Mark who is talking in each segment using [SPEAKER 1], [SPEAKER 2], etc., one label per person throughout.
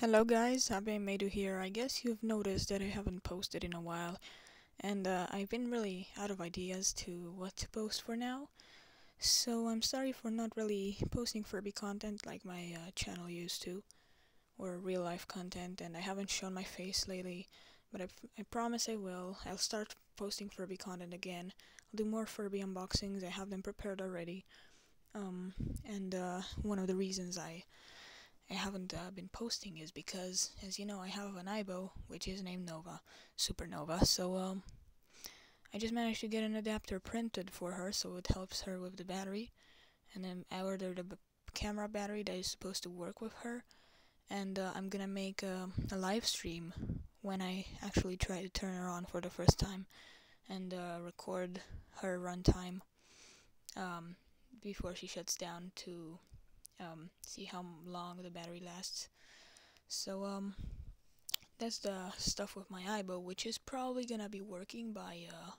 [SPEAKER 1] Hello guys, Ah-Bay May-Doo here. I guess you've noticed that I haven't posted in a while and uh, I've been really out of ideas to what to post for now. So I'm sorry for not really posting Furby content like my uh, channel used to or real life content and I haven't shown my face lately but I, I promise I will. I'll start posting Furby content again. I'll do more Furby unboxings. I have them prepared already. Um, and uh, one of the reasons I I haven't uh, been posting is because, as you know, I have an Aibo, which is named Nova, Supernova, so um, I just managed to get an adapter printed for her so it helps her with the battery, and then I ordered a camera battery that is supposed to work with her, and uh, I'm gonna make a, a, live stream when I actually try to turn her on for the first time and uh, record her runtime um, before she shuts down to um, see how long the battery lasts. So um, that's the stuff with my Aibo, which is probably gonna be working by uh,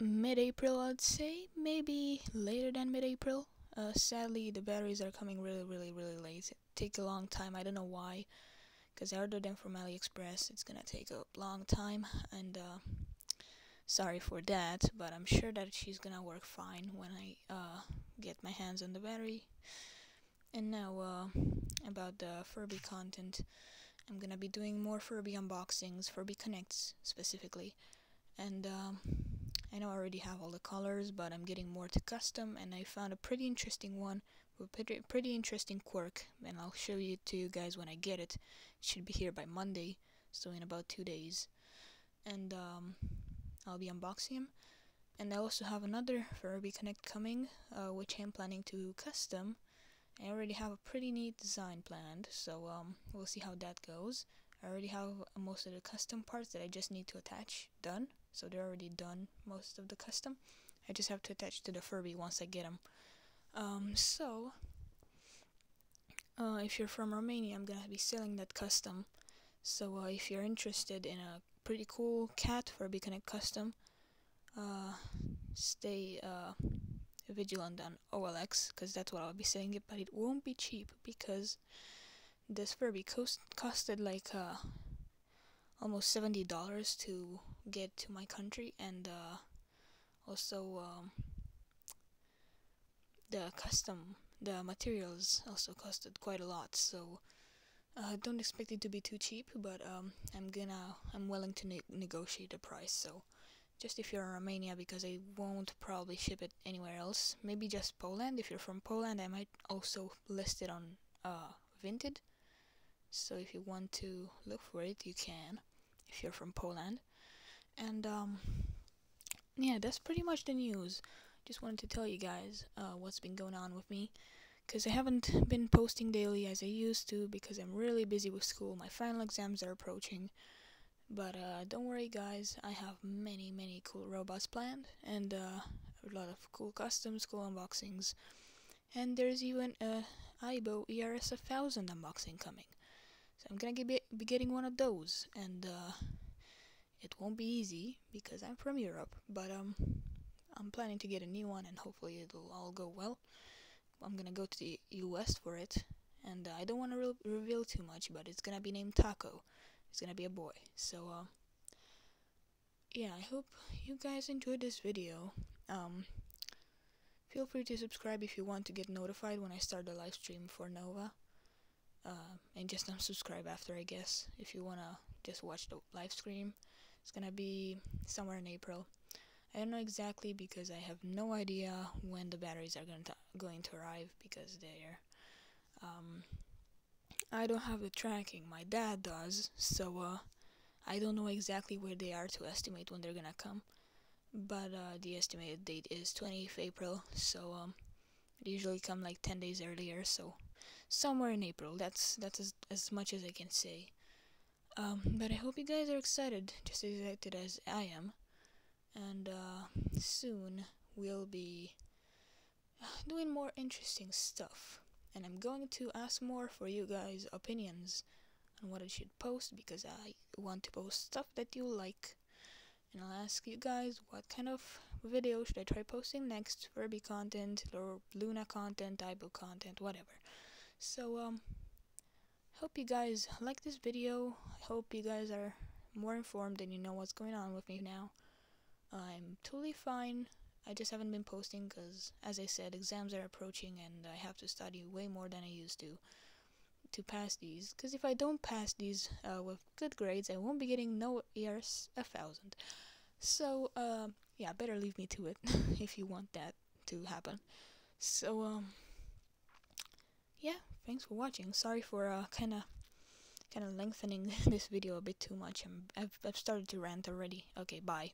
[SPEAKER 1] mid-April, I'd say, maybe later than mid-April. Uh, sadly, the batteries are coming really, really, really late. It take a long time. I don't know why, because I ordered them from AliExpress. It's gonna take a long time, and uh, sorry for that. But I'm sure that she's gonna work fine when I uh, get my hands on the battery. And now uh, about the Furby content. I'm gonna be doing more Furby unboxings, Furby Connects specifically. And um, I know I already have all the colors, but I'm getting more to custom, and I found a pretty interesting one with pretty, pretty interesting quirk, and I'll show you to you guys when I get it. It should be here by Monday, so in about two days. And um, I'll be unboxing him. And I also have another Furby Connect coming, uh, which I'm planning to custom. I already have a pretty neat design planned, so um, we'll see how that goes. I already have most of the custom parts that I just need to attach done, so they're already done, most of the custom. I just have to attach to the Furby once I get them. Um, so, uh, if you're from Romania, I'm gonna be selling that custom. So uh, if you're interested in a pretty cool cat Furby Connect custom, uh, stay uh, vigilant on OLX because that's what I'll be saying it, but it won't be cheap because this Furby cost costed like uh, almost seventy dollars to get to my country, and uh, also um, the custom, the materials also costed quite a lot. So uh, don't expect it to be too cheap, but um, I'm gonna, I'm willing to ne negotiate the price. So just if you're in Romania because I won't probably ship it anywhere else. Maybe just Poland. If you're from Poland, I might also list it on uh, Vinted. So if you want to look for it, you can. If you're from Poland, and um, yeah, that's pretty much the news. Just wanted to tell you guys uh, what's been going on with me because I haven't been posting daily as I used to because I'm really busy with school. My final exams are approaching. But uh, don't worry, guys. I have many, many cool robots planned, and uh, a lot of cool customs, cool unboxings, and there's even a Aibo ERS 1000 unboxing coming. So I'm gonna be, be getting one of those, and uh, it won't be easy because I'm from Europe. But um, I'm planning to get a new one, and hopefully it'll all go well. I'm gonna go to the U.S. for it, and uh, I don't want to re reveal too much, but it's gonna be named Taco. It's gonna be a boy. So, uh, yeah, I hope you guys enjoyed this video. Um, feel free to subscribe if you want to get notified when I start the live stream for Nova. Uh, and just unsubscribe after, I guess, if you wanna just watch the live stream. It's gonna be somewhere in April. I don't know exactly because I have no idea when the batteries are to going to arrive because they're um, I don't have the tracking. My dad does, so uh, I don't know exactly where they are to estimate when they're gonna come. But uh, the estimated date is 20th April, so um, they usually come like 10 days earlier. So somewhere in April. That's that's as, as much as I can say. Um, but I hope you guys are excited, just as excited as I am. And uh, soon we'll be doing more interesting stuff and I'm going to ask more for you guys' opinions on what I should post because I want to post stuff that you like. And I'll ask you guys what kind of video should I try posting next, Furby content or Luna content, Aibo content, whatever. So um hope you guys like this video. I hope you guys are more informed and you know what's going on with me now. I'm totally fine. I just haven't been posting because, as I said, exams are approaching and I have to study way more than I used to to pass these. Because if I don't pass these uh, with good grades, I won't be getting no ERS a thousand. So, uh, yeah, better leave me to it if you want that to happen. So, um, yeah, thanks for watching. Sorry for uh, kind of kind of lengthening this video a bit too much. I'm, I've, I've started to rant already. Okay, bye.